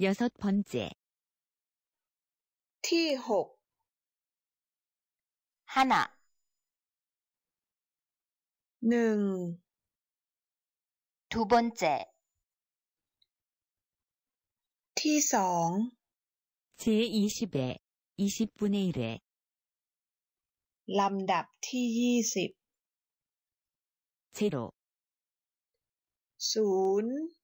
여섯 번째. 티혹. 하나. 1. 두 번째. 티성. 제20회 20분의 1회 람답 티20 제로. 0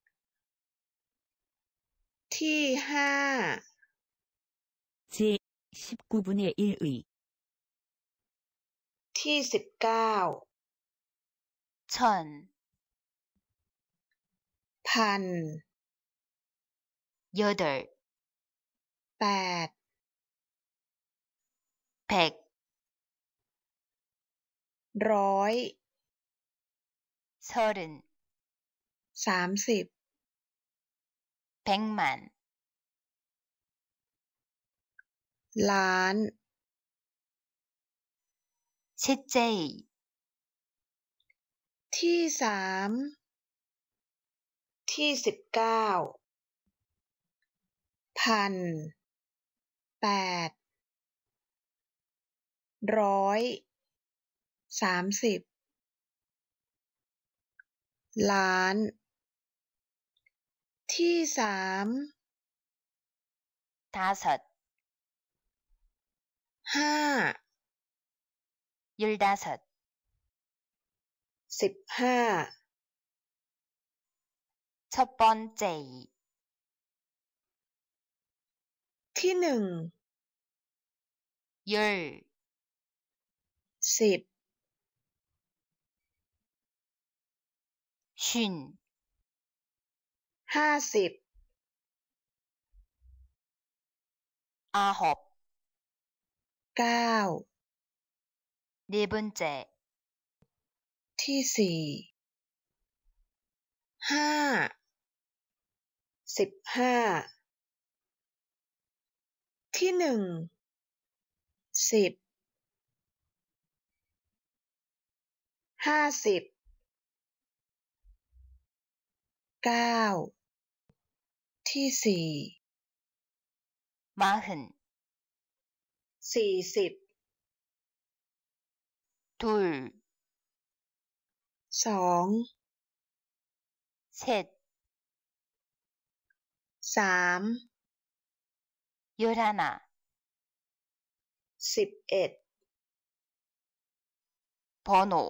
ที่ยี่สิบ ศูนย์ มาก ที่ห้า 제19분의 1의, ที่สิบเก้า 천, พัน 여덟, แปด 백, ร้อย 서른, สามสิบ 백만, ล้านเชเจที่สามที่สิบเก้าพันแปดร้อยสามสิบล้าน ที่สามทาสด ห้า 열다섯, สิบห้า 첫 번째의, ที่หนึ่ง 열, สิบ 쉰, ห้าสิบ 아홉, เก้า 네 번째, ที่สี่ ห้า สิบห้า ที่หนึ่ง สิบ ห้าสิบ เก้า ที่สี่ 마흔, สี่สิบ 둘, สอง 셋, สาม 열하나, สิบเอ็ด 번호,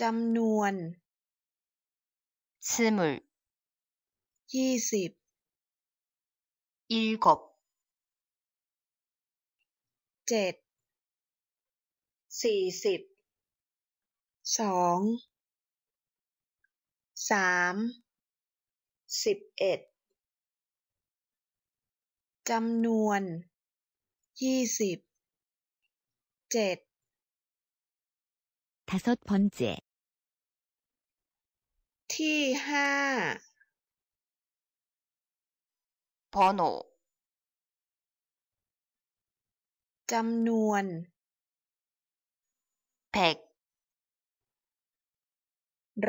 จำนวน 스물, ยี่สิบ 일곱, เจ็ด สี่สิบ สอง สาม สิบเอ็ด จำนวน ยี่สิบ เจ็ด 다섯 번째, ที่ห้า 번호, จำนวน แพก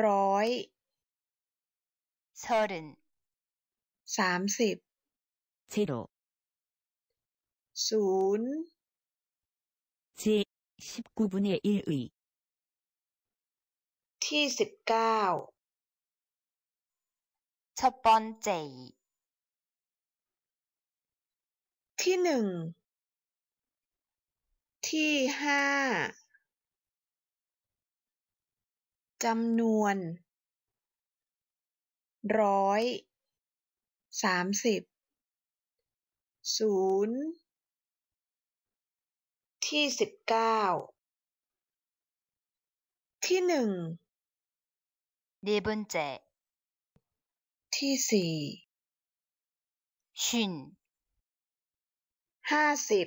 ร้อยสอรินสามสิบเซโรศูนย์เจสิบกุบุเนอิลที่สิบเก้าชบอนเจที่หนึ่ง ที่ห้า จำนวน ร้อย สามสิบ ศูนย์ ที่สิบเก้า ที่หนึ่ง 네 네 번째, ที่สี่ 쉰, ห้าสิบ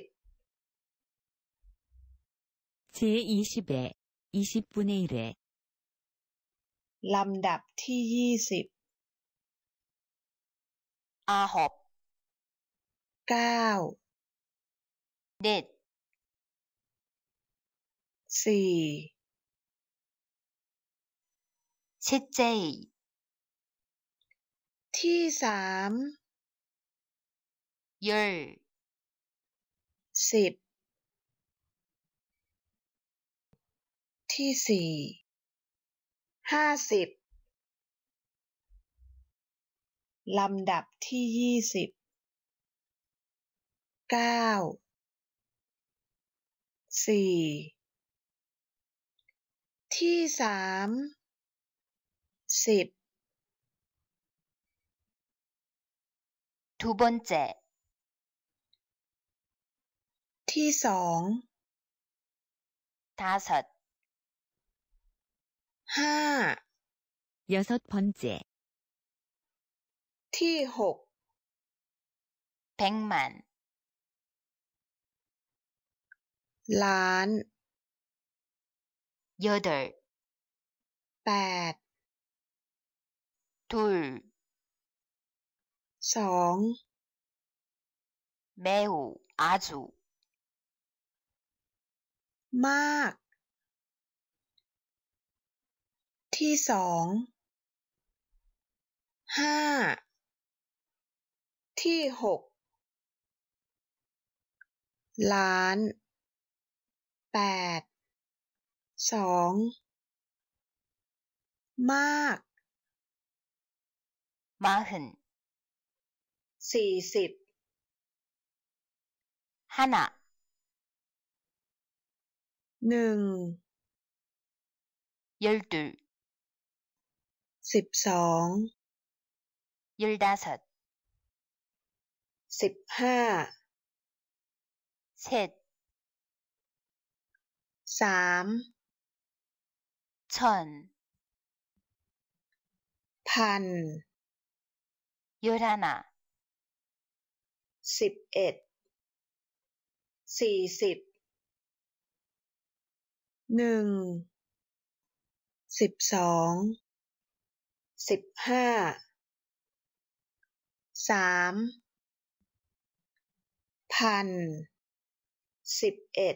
제20회 20분의 1회 ลำดับที่ยี่สิบ 아홉, เก้า 넷, สี่ 셋째, ที่สาม 열, สิบ ที่สี่ห้าสิบลำดับที่ยี่สิบเก้าสี่ที่สามสิบทูบนเจที่สองทาสด ห้า 여섯 번째 ที่หก 백만, ล้าน 여덟, แปด 둘, สอง 매우, 아주, มาก ที่สอง ห้า ที่หก ล้าน แปด สอง มาก มาหึนสี่สิบห้าหนึ่ง 열둘 สิบสอง 열다섯, สิบห้า 셋, สาม 천, พัน 열하나, สิบเอ็ด สี่สิบ หนึ่ง สิบสอง สิบห้าสามพันสิบเอ็ด